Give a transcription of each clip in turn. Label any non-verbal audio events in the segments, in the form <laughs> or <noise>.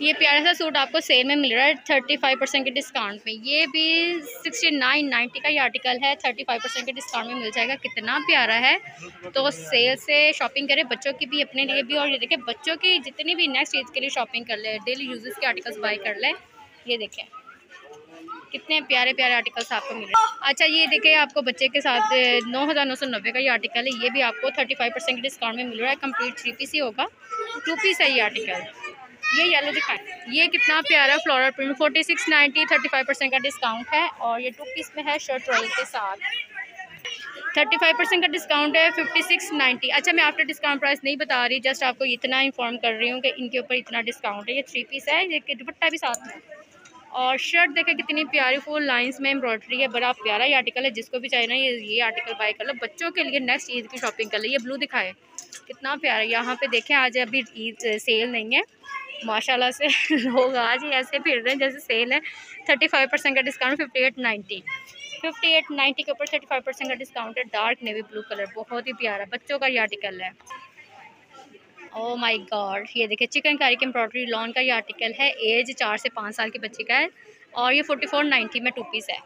ये प्यारा सा सूट आपको सेल में मिल रहा है थर्टी फाइव परसेंट के डिस्काउंट में। ये भी सिक्सटी नाइन नाइन्टी का ये आर्टिकल है। थर्टी फाइव परसेंट के डिस्काउंट में मिल जाएगा। कितना प्यारा है। तो सेल से शॉपिंग करें। बच्चों की भी अपने लिए भी और ये देखें, बच्चों की जितनी भी नेक्स्ट चीज़ के लिए शॉपिंग कर ले डेली यूजेस के आर्टिकल्स बाई कर ले, ये देखें। कितने प्यारे प्यारे आर्टिकल्स आपको मिल अच्छा ये देखिए आपको बच्चे के साथ नौ हज़ार नौ सौ नब्बे का ये आर्टिकल है। ये भी आपको थर्टी फाइव परसेंट के डिस्काउंट में मिल रहा है। कंप्लीट थ्री पीस ही होगा। टू पीस है ये आर्टिकल ये येलो दिखाएँ। ये कितना प्यारा floral print forty six ninety thirty five percent का डिस्काउंट है और ये टू पीस में है शर्ट रॉयल के साथ। थर्टी फाइव परसेंट का डिस्काउंट है फिफ्टी सिक्स नाइन्टी अच्छा मैं आफ्टर डिस्काउंट प्राइस नहीं बता रही जस्ट आपको इतना इन्फॉर्म कर रही हूँ कि इनके ऊपर इतना डिस्काउंट है। ये थ्री पीस है, ये दुपट्टा भी साथ में। और शर्ट देखें, कितनी प्यारी फुल लाइंस में एम्ब्रॉयडरी है, बड़ा प्यारा ये आर्टिकल है, जिसको भी चाहिए ना, ये ये आर्टिकल बाय कर लो। बच्चों के लिए नेक्स्ट ईद की शॉपिंग कर लो, ये ब्लू दिखाए। कितना प्यारा, यहाँ पे देखें, आज अभी ईद सेल नहीं है। माशाल्लाह से <laughs> लोग आज ही ऐसे फिर रहे हैं जैसे सेल है। थर्टी फाइव परसेंट का discount fifty eight ninety fifty eight ninety के ऊपर थर्टी फाइव परसेंट का डिस्काउंट है। डार्क नेवी ब्लू कलर बहुत ही प्यारा। बच्चों का ये आर्टिकल है। ओ माय गॉड ये देखिए चिकन कारी की एम्ब्रॉयडरी लॉन का ये आर्टिकल है। एज चार से पाँच साल के बच्चे का है। और ये फोर्टी फोर नाइन्टी में टू पीस है।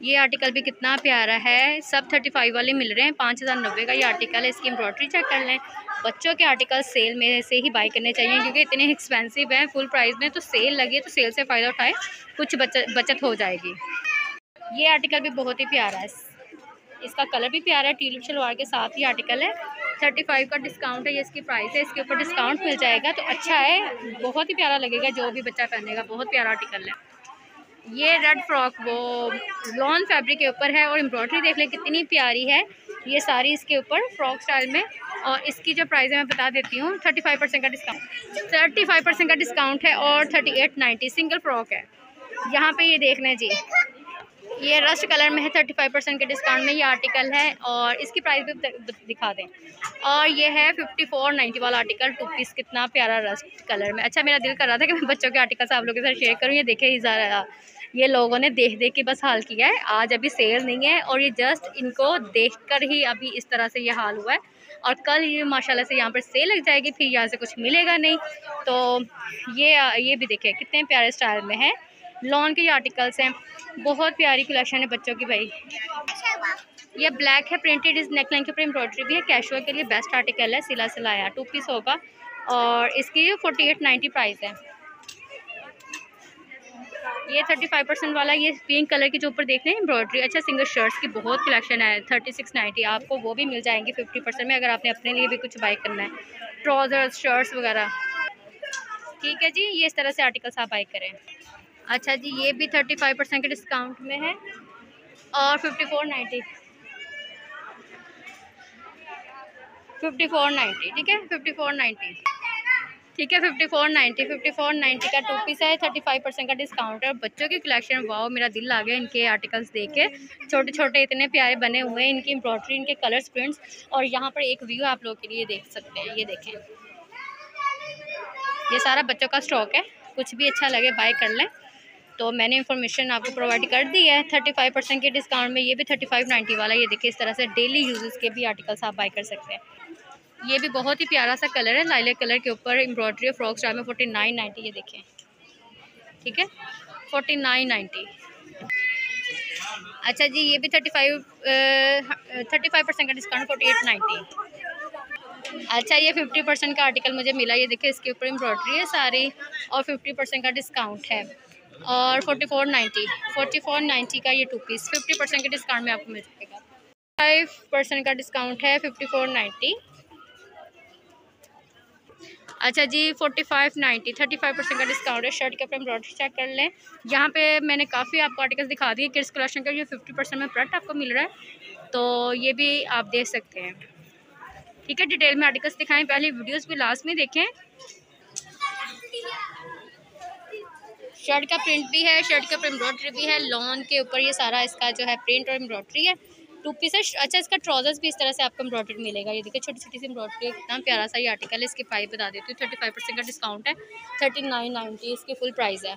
ये आर्टिकल भी कितना प्यारा है। सब थर्टी फाइव वाले मिल रहे हैं, पाँच हज़ार नब्बे का ये आर्टिकल है। इसकी एम्ब्रॉयडरी चेक कर लें। बच्चों के आर्टिकल सेल में से ही बाई करने चाहिए, क्योंकि इतने एक्सपेंसिव हैं फुल प्राइस में तो सेल लगी तो सेल से फ़ायदा उठाए, कुछ बचत बचत हो जाएगी। ये आर्टिकल भी बहुत ही प्यारा है। इसका कलर भी प्यारा है टीलू शलवार के साथ ही आर्टिकल है। थर्टी फाइव का डिस्काउंट है, ये इसकी प्राइस है, इसके ऊपर डिस्काउंट मिल जाएगा तो अच्छा है, बहुत ही प्यारा लगेगा, जो भी बच्चा पहनेगा, बहुत प्यारा आर्टिकल है। ये रेड फ्रॉक वो लॉन फैब्रिक के ऊपर है और एम्ब्रॉयडरी देख लें, कितनी प्यारी है। ये सारी इसके ऊपर फ्रॉक स्टाइल में, और इसकी जो प्राइस है मैं बता देती हूँ थर्टी फाइव परसेंट का डिस्काउंट थर्टी फाइव परसेंट का डिस्काउंट है और thirty eight ninety single frock है। यहाँ पे ये देख लें जी, ये रस्ट कलर में है थर्टी फाइव परसेंट के डिस्काउंट में ये आर्टिकल है, और इसकी प्राइस भी दिखा दें। और ये है फिफ्टी फोर नाइन्टी वाला आर्टिकल टू पीस कितना प्यारा रस्ट कलर में। अच्छा मेरा दिल कर रहा था कि मैं बच्चों के आर्टिकल आप लोगों के साथ शेयर करूँ, ये देखे ही ज़रा ये लोगों ने देख देख के बस हाल किया है। आज अभी सेल नहीं है और ये जस्ट इनको देख कर ही अभी इस तरह से ये हाल हुआ है। और कल ये माशाल्लाह से यहाँ पर सेल लग जाएगी, फिर यहाँ से कुछ मिलेगा नहीं। तो ये ये भी देखें, कितने प्यारे स्टाइल में है। लॉन के आर्टिकल्स हैं। बहुत प्यारी कलेक्शन है बच्चों की भाई। ये ब्लैक है प्रिंटेड इस नेक लाइन के ऊपर एम्ब्रॉयडरी भी है। कैशुअल के लिए बेस्ट आर्टिकल है सिला सिलाया टू पीस होगा। और इसकी फोर्टी एट नाइन्टी प्राइस है। ये थर्टी फाइव परसेंट वाला, ये पिंक कलर के जो ऊपर देख रहे हैं एम्ब्रॉयडरी अच्छा सिंगल शर्ट्स की बहुत कलेक्शन है थर्टी सिक्स नाइन्टी आपको वो भी मिल जाएँगे फिफ्टी परसेंट में, अगर आपने अपने लिए भी कुछ बाई करना है। ट्राउज़र्स शर्ट्स वगैरह। ठीक है जी, ये इस तरह से आर्टिकल्स आप बाई करें। अच्छा जी, ये भी थर्टी फाइव परसेंट के डिस्काउंट में है, और fifty four ninety fifty four ninety ठीक है? फिफ्टी फोर नाइन्टी ठीक है fifty four ninety fifty four ninety का टू पीस है थर्टी फाइव परसेंट का डिस्काउंट है। बच्चों की कलेक्शन वाओ मेरा दिल आ गया इनके आर्टिकल्स देख के। छोटे छोटे इतने प्यारे बने हुए हैं इनकी एम्ब्रॉयडरी इनके कलर्स प्रिंट्स और यहाँ पर एक व्यू आप लोग के लिए देख सकते हैं, ये देखें। ये सारा बच्चों का स्टॉक है, कुछ भी अच्छा लगे बाय कर लें। तो मैंने इन्फॉर्मेशन आपको प्रोवाइड कर दी है थर्टी फाइव परसेंट के डिस्काउंट में, ये भी थर्टी फाइव नाइन्टी वाला, ये देखिए, इस तरह से डेली यूज़ के भी आर्टिकल्स आप बाई कर सकते हैं। ये भी बहुत ही प्यारा सा कलर है लाइले कलर के ऊपर एम्ब्रॉयडरी फ्रॉक स्टाइल में फोर्टी नाइन नाइन्टी ये देखें। ठीक है? फोर्टी नाइन नाइन्टी अच्छा जी, ये भी thirty five thirty five percent का डिस्काउंट, फोर्टी एट नाइन्टी अच्छा ये फिफ्टी परसेंट का आर्टिकल मुझे मिला, ये देखिए, इसके ऊपर एम्ब्रॉयडरी है सारी, और फिफ्टी परसेंट का डिस्काउंट है। और forty four ninety forty four ninety का ये टू पीस फिफ्टी परसेंट के डिस्काउंट में आपको मिल जाएगा। फाइव परसेंट का डिस्काउंट है, फिफ्टी फोर नाइन्टी अच्छा जी forty five ninety thirty five percent का डिस्काउंट है। शर्ट के ऊपर एम्ब्रॉयडरी चेक कर लें। यहाँ पे मैंने काफ़ी आपको आर्टिकल्स दिखा दिए। किड्स कलेक्शन का ये फिफ्टी परसेंट में प्रोडक्ट आपको मिल रहा है। तो ये भी आप देख सकते हैं। ठीक है डिटेल में आर्टिकल्स दिखाएँ। पहले वीडियोस भी लास्ट में देखें। शर्ट का प्रिंट भी है शर्ट के ऊपर एम्ब्रॉयडरी भी है। लॉन के ऊपर ये सारा इसका जो है प्रिंट और एम्ब्रॉयडरी है। टू पीस है अच्छा इसका ट्राउजर्स भी इस तरह से आपको एम्ब्रॉयडरी मिलेगा। ये देखिए छोटी छोटी सी एम्ब्रॉयडरी कितना प्यारा सा ये आर्टिकल है, इसकी प्राइस बता देती हूँ। थर्टी फाइव परसेंट का डिस्काउंट है थर्टी नाइन नाइन्टी इसकी फुल प्राइस है।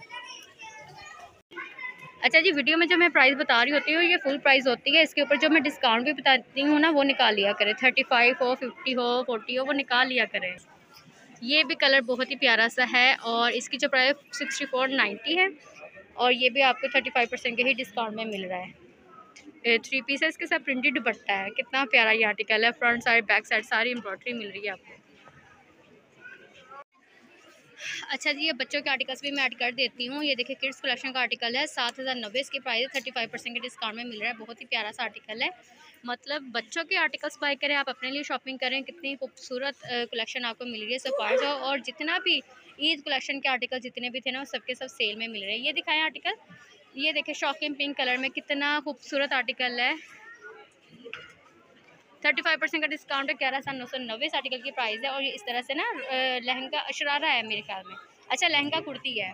अच्छा जी वीडियो में जो मैं प्राइस बता रही होती हूँ, ये फुल प्राइस होती है। इसके ऊपर जो मैं डिस्काउंट भी बताती हूँ ना, वो निकाल लिया करें। थर्टी फाइव हो फिफ्टी हो फोर्टी हो, वो निकाल लिया करें। ये भी कलर बहुत ही प्यारा सा है और इसकी जो प्राइस सिक्सटी फोर नाइन्टी है और ये भी आपको थर्टी फाइव परसेंट के ही डिस्काउंट में मिल रहा है। थ्री पीस है इसके साथ प्रिंटेड दुपट्टा है। कितना प्यारा ये आर्टिकल है। फ्रंट साइड बैक साइड सारी एम्ब्रॉयडरी मिल रही है आपको। अच्छा जी, ये बच्चों के आर्टिकल्स भी मैं ऐड कर देती हूँ। ये देखिए किड्स कलेक्शन का आर्टिकल है। सात हज़ार नब्बे इसकी प्राइस थर्टी फाइव परसेंट के डिस्काउंट में मिल रहा है। बहुत ही प्यारा सा आर्टिकल है। मतलब बच्चों के आर्टिकल्स बाय करें, आप अपने लिए शॉपिंग करें। कितनी खूबसूरत कलेक्शन आपको मिल रही है। सफार और जितना भी ईद कलेक्शन के आर्टिकल जितने भी थे ना सबके सब सेल में मिल रहे हैं। ये दिखाएँ आर्टिकल ये देखें शॉकिंग पिंक कलर में कितना खूबसूरत आर्टिकल है। थर्टी फाइव परसेंट का डिस्काउंट है, ग्यारह हज़ार नौ सौ नब्बे आर्टिकल की प्राइस है और ये इस तरह से ना लहंगा अशरारा है मेरे ख्याल में। अच्छा लहंगा कुर्ती है।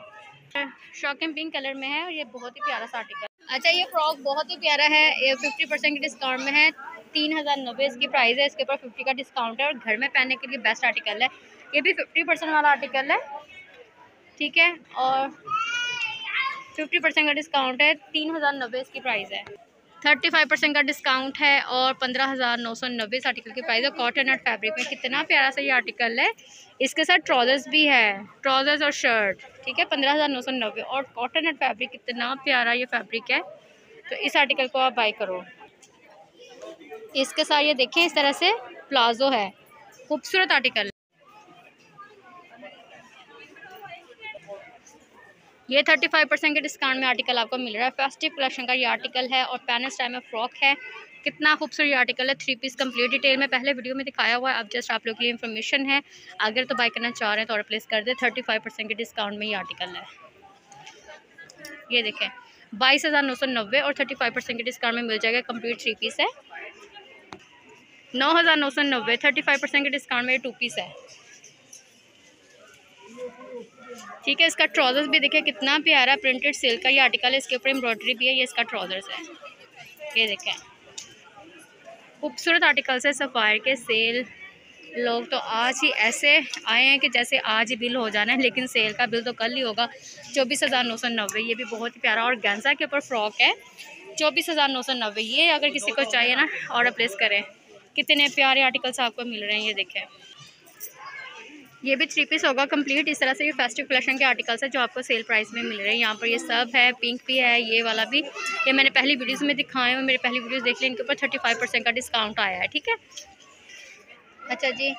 शॉकिंग पिंक कलर में है और ये बहुत ही प्यारा सा आर्टिकल अच्छा ये फ्रॉक बहुत ही प्यारा है, ये फिफ्टी परसेंट के डिस्काउंट में है, तीन हज़ार नब्बे इसकी प्राइस है, इसके ऊपर फिफ्टी का डिस्काउंट है और घर में पहनने के लिए बेस्ट आर्टिकल है। ये भी फिफ्टी परसेंट वाला आर्टिकल है, ठीक है? और फिफ्टी परसेंट का डिस्काउंट है, तीन हज़ार नब्बे इसकी प्राइस है। थर्टी फाइव परसेंट का डिस्काउंट है और पंद्रह हज़ार नौ सौ नब्बे इस आर्टिकल की प्राइस है। कॉटन एंड फैब्रिक में कितना प्यारा सा ये आर्टिकल है। इसके साथ ट्राउजर्स भी है ट्राउजर्स और शर्ट ठीक है? पंद्रह हज़ार नौ सौ नब्बे और कॉटन एंड फैब्रिक कितना प्यारा ये फैब्रिक है। तो इस आर्टिकल को आप बाई करो। इसके साथ ये देखें इस तरह से प्लाजो है। खूबसूरत आर्टिकल ये थर्टी फाइव परसेंट के डिस्काउंट में आर्टिकल आपको मिल रहा है। फेस्टिव कलेक्शन का ये आर्टिकल है और पैनस टाइम में फ्रॉक है। कितना खूबसूरत आर्टिकल है। थ्री पीस कंप्लीट डिटेल में पहले वीडियो में दिखाया हुआ है। अब जस्ट आप लोग के लिए इन्फॉर्मेशन है। अगर तो बाई करना चाह रहे हैं तो और प्लेस कर दे। थर्टी फाइव परसेंट के डिस्काउंट में ये आर्टिकल है। ये देखें। बाईस हज़ार नौ सौ नब्बे और थर्टी फाइव परसेंट के डिस्काउंट में मिल जाएगा। कंप्लीट थ्री पीस है। नौ हज़ार नौ सौ नब्बे थर्टी फाइव परसेंट के डिस्काउंट में टू पीस है। ठीक है, इसका ट्राउजर्स भी देखिए, कितना प्यारा प्रिंटेड सिल्क का ये आर्टिकल है, इसके ऊपर एम्ब्रॉयडरी भी है, ये इसका ट्राउजर्स है। ये देखें। खूबसूरत आर्टिकल्स है, सफ़ायर के सेल लोग तो आज ही ऐसे आए हैं कि जैसे आज ही बिल हो जाना है, लेकिन सेल का बिल तो कल ही होगा। चौबीस हज़ार नौ सौ नब्बे, ये भी बहुत ही प्यारा और गेंजा के ऊपर फ्रॉक है। चौबीस हज़ार नौ सौ नब्बे, ये अगर किसी को चाहिए ना ऑर्डर प्लेस करें। कितने प्यारे आर्टिकल्स आपको मिल रहे हैं, ये देखें। ये भी थ्री पीस होगा कंप्लीट इस तरह से ये फेस्टिव कलेक्शन के आर्टिकल्स है जो आपको सेल प्राइस में मिल रहे हैं। यहाँ पर ये सब है पिंक भी है, ये वाला भी। ये मैंने पहली वीडियोस में दिखाए हैं मेरे पहली वीडियोस देख लें, इनके ऊपर थर्टी फाइव परसेंट का डिस्काउंट आया है, ठीक है? अच्छा जी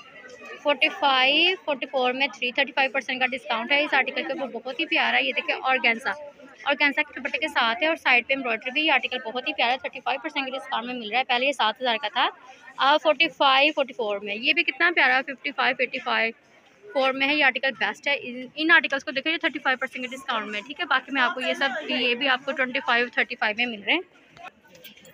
फोर्टी फाइव फोर्टी फोर में थ्री थर्टी फाइव परसेंट का डिस्काउंट है। इस आर्टिकल के ऊपर बहुत ही प्यारा है। ये देखिए और गेंसा और गेंसा के दुपट्टे के साथ है और साइड पे एम्ब्रॉयडरी भी। ये आर्टिकल बहुत ही प्यारा थर्टी फाइव परसेंट के डिस्काउंट में मिल रहा है। पहले ये सात हज़ार का था। अब फोर्टी फाइव फोर्टी फोर में। ये भी कितना प्यारा fifty five eighty five four में है, ये आर्टिकल बेस्ट है। इन आर्टिकल्स को देखो थर्टी फाइव परसेंट के डिस्काउंट में ठीक है? बाकी मैं आपको ये सब, ये भी आपको ट्वेंटी फाइव थर्टी फाइव में मिल रहे हैं।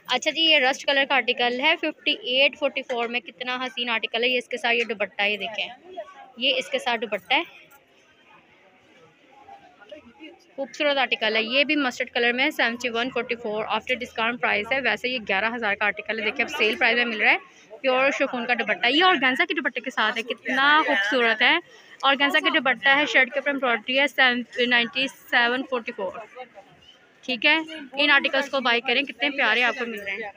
अच्छा जी, ये रस्ट कलर का आर्टिकल है फिफ्टी एट फोर्टी फोर में कितना हसीन आर्टिकल है, ये इसके साथ ये दुपट्टा, ये देखें। ये इसके साथ दुपट्टा है। खूबसूरत आर्टिकल है। ये भी मस्टर्ड कलर में seventy one forty four after discount price है, वैसे ये ग्यारह हज़ार का आर्टिकल है। देखिए, अब सेल प्राइस में मिल रहा है। प्योर शिफोन का दुपट्टा। ये और गेंजा के दुपट्टे के साथ है। कितना खूबसूरत है। और गेंजा के दुपट्टा है शर्ट के ऊपर एम्ब्रॉयडरी है नाइन्टी सेवन फोर्टी फोर ठीक है? इन आर्टिकल्स को बाई करें। कितने प्यारे आपको मिल रहे हैं।